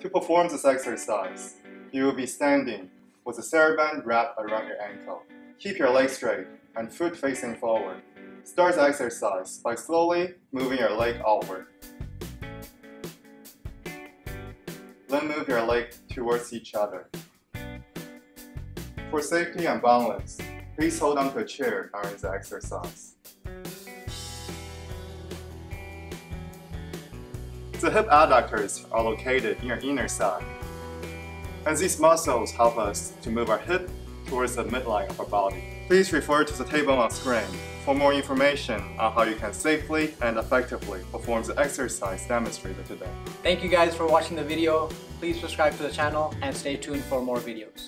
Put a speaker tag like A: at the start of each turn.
A: To perform this exercise, you will be standing with a TheraBand wrapped around your ankle. Keep your legs straight and foot facing forward. Start the exercise by slowly moving your leg outward. Then move your leg towards each other. For safety and balance, please hold onto a chair during the exercise. The hip adductors are located in your inner thigh. And these muscles help us to move our hip towards the midline of our body. Please refer to the table on screen for more information on how you can safely and effectively perform the exercise demonstrated today.
B: Thank you guys for watching the video. Please subscribe to the channel and stay tuned for more videos.